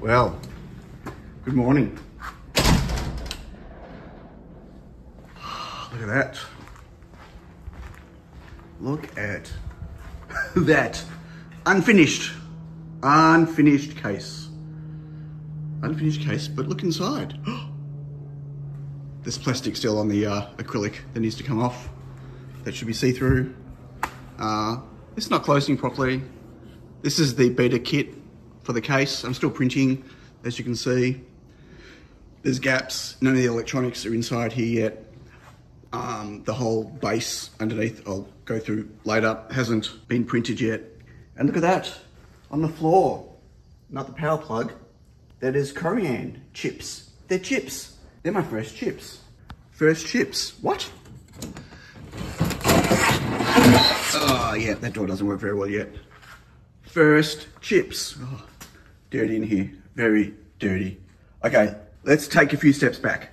Well, good morning. Look at that. Look at that. Unfinished. Unfinished case. Unfinished case, but look inside. There's plastic still on the uh, acrylic that needs to come off. That should be see-through. Uh, it's not closing properly. This is the beta kit for the case. I'm still printing, as you can see. There's gaps. None of the electronics are inside here yet. Um, the whole base underneath, I'll go through later, hasn't been printed yet. And look at that, on the floor. Not the power plug. That is corian chips. They're chips. They're my first chips. First chips. What? Oh, yeah, that door doesn't work very well yet. First chips. Oh, dirty in here. Very dirty. Okay, let's take a few steps back.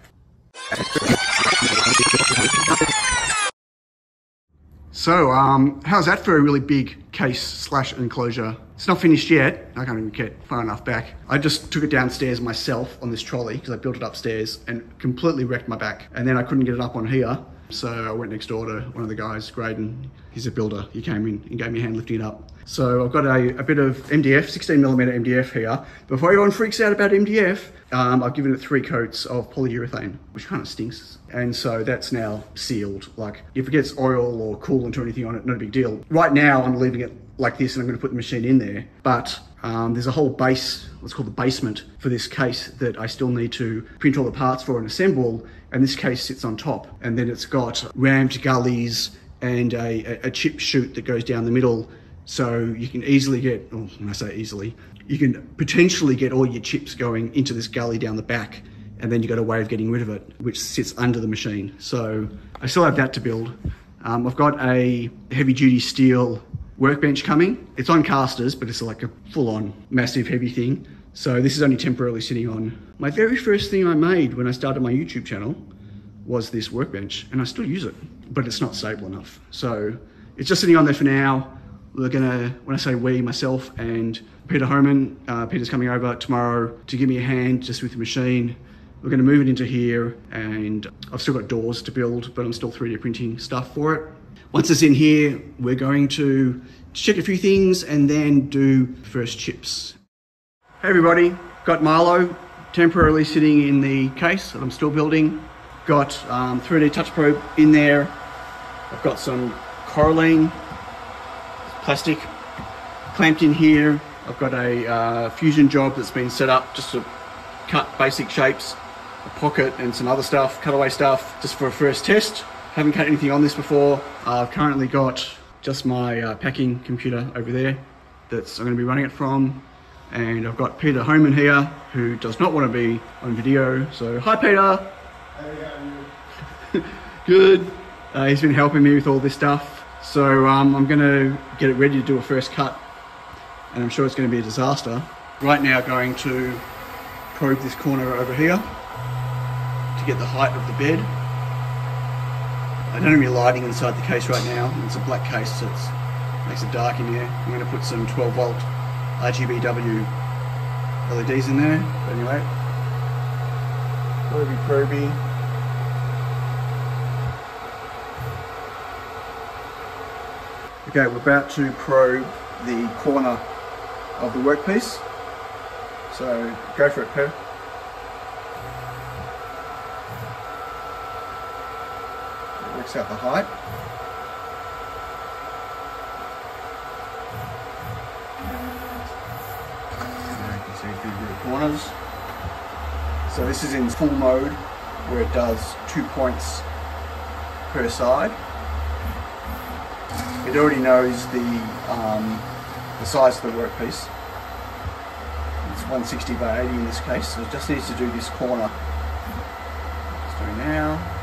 So, um, how's that for a really big case slash enclosure? It's not finished yet. I can't even get far enough back. I just took it downstairs myself on this trolley because I built it upstairs and completely wrecked my back. And then I couldn't get it up on here. So I went next door to one of the guys, Graydon. He's a builder. He came in and gave me a hand lifting it up. So I've got a, a bit of MDF, 16 millimeter MDF here. Before everyone freaks out about MDF, um, I've given it three coats of polyurethane, which kind of stinks. And so that's now sealed. Like if it gets oil or coolant or anything on it, not a big deal. Right now I'm leaving it like this and I'm going to put the machine in there. But um, there's a whole base, what's called the basement for this case that I still need to print all the parts for and assemble. And this case sits on top. And then it's got rammed gullies and a, a chip chute that goes down the middle. So you can easily get, oh, when I say easily, you can potentially get all your chips going into this gully down the back and then you've got a way of getting rid of it, which sits under the machine. So I still have that to build. Um, I've got a heavy duty steel workbench coming. It's on casters, but it's like a full on massive heavy thing. So this is only temporarily sitting on. My very first thing I made when I started my YouTube channel was this workbench and I still use it, but it's not stable enough. So it's just sitting on there for now. We're gonna, when I say we, myself and Peter Homan, uh, Peter's coming over tomorrow to give me a hand just with the machine. We're gonna move it into here and I've still got doors to build, but I'm still 3D printing stuff for it. Once it's in here, we're going to check a few things and then do first chips. Hey everybody, got Marlo temporarily sitting in the case that I'm still building. Got um, 3D touch probe in there. I've got some Coralline plastic clamped in here. I've got a uh, fusion job that's been set up just to cut basic shapes, a pocket and some other stuff, cutaway stuff, just for a first test. Haven't cut anything on this before. I've currently got just my uh, packing computer over there that's I'm going to be running it from. And I've got Peter Homan here, who does not want to be on video. So, hi Peter! Good. Uh, he's been helping me with all this stuff. So um, I'm going to get it ready to do a first cut. And I'm sure it's going to be a disaster. Right now going to probe this corner over here to get the height of the bed. I don't have any lighting inside the case right now. It's a black case, so it makes it dark in here. I'm going to put some 12 volt RGBW LEDs in there. But anyway, proby proby. Okay, we're about to probe the corner of the workpiece. So go for it, Per. Works out the height. Now you can see the corners. So this is in full mode where it does two points per side. It already knows the, um, the size of the workpiece. It's 160 by 80 in this case, so it just needs to do this corner. It's doing now,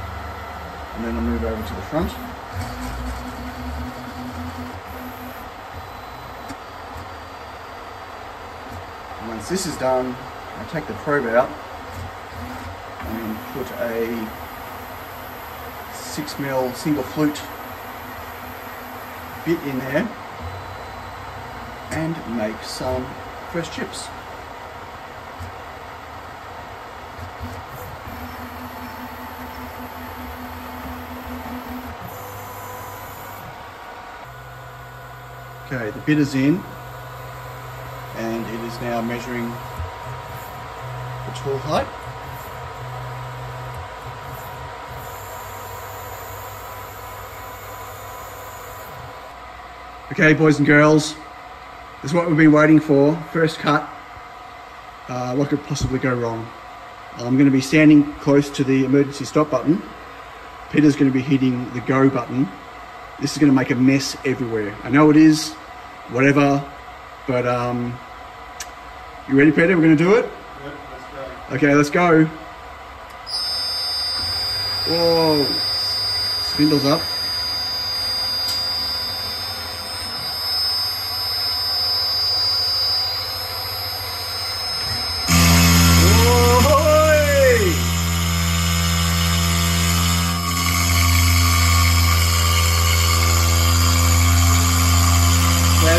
and then I'll move over to the front. And once this is done, I take the probe out and put a 6 mil single flute bit in there and make some fresh chips. Okay, the bit is in and it is now measuring the tool height. Okay, boys and girls, this is what we've been waiting for. First cut. Uh, what could possibly go wrong? I'm going to be standing close to the emergency stop button. Peter's going to be hitting the go button. This is going to make a mess everywhere. I know it is, whatever, but um, you ready, Peter? We're going to do it? Yep, let's go. Okay, let's go. Whoa. Spindle's up.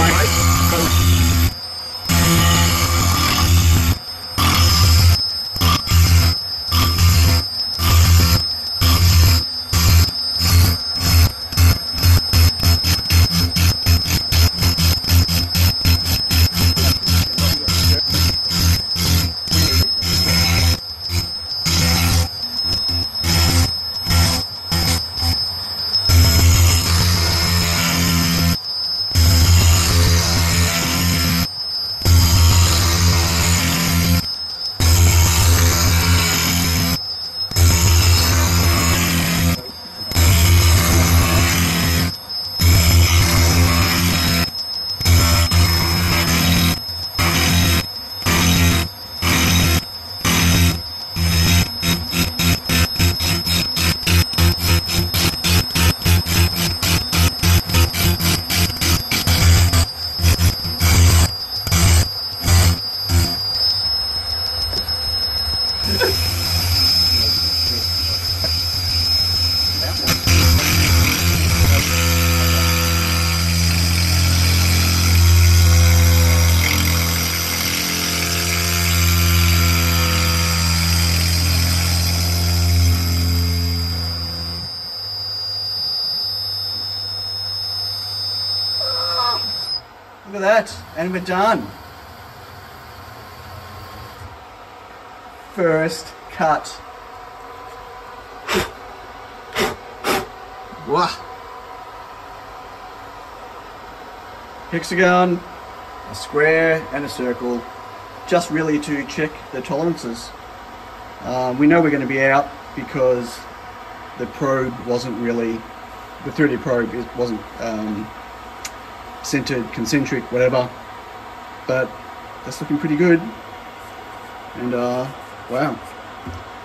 a at that, and we're done. First cut. Wow. Hexagon, a square, and a circle, just really to check the tolerances. Um, we know we're going to be out because the probe wasn't really, the 3D probe wasn't um, centered, concentric, whatever. But that's looking pretty good. And uh, wow,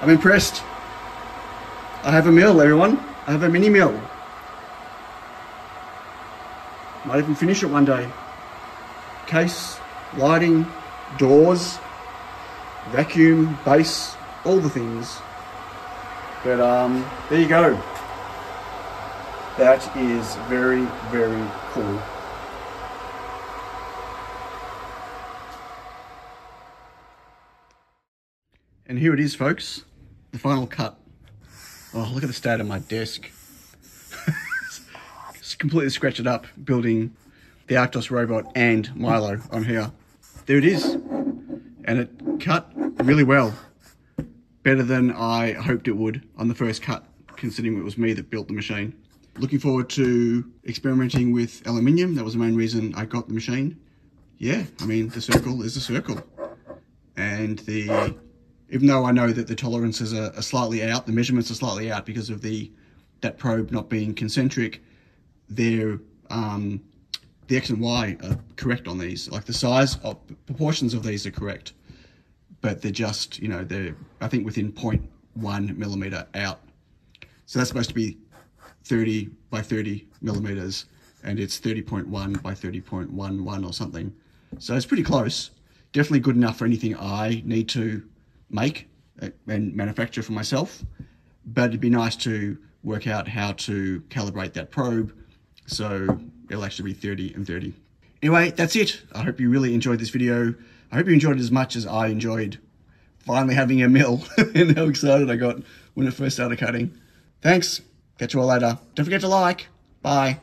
I'm impressed. I have a mill, everyone. I have a mini mill. Might even finish it one day. Case, lighting, doors, vacuum, base, all the things. But um, there you go. That is very, very cool. And here it is, folks. The final cut. Oh, look at the state of my desk. it's completely scratched it up, building the Arctos robot and Milo on here. There it is. And it cut really well. Better than I hoped it would on the first cut, considering it was me that built the machine. Looking forward to experimenting with aluminium. That was the main reason I got the machine. Yeah, I mean, the circle is a circle. And the even though I know that the tolerances are, are, slightly out, the measurements are slightly out because of the that probe not being concentric, they're um, the X and Y are correct on these. Like the size of proportions of these are correct, but they're just you know they're I think within point one millimeter out. So that's supposed to be 30 by 30 millimeters and it's 30.1 by 30.11 or something. So it's pretty close. Definitely good enough for anything I need to make and manufacture for myself. But it'd be nice to work out how to calibrate that probe so it'll actually be 30 and 30. Anyway, that's it. I hope you really enjoyed this video. I hope you enjoyed it as much as I enjoyed finally having a mill and how excited I got when it first started cutting. Thanks. Catch you all later. Don't forget to like. Bye.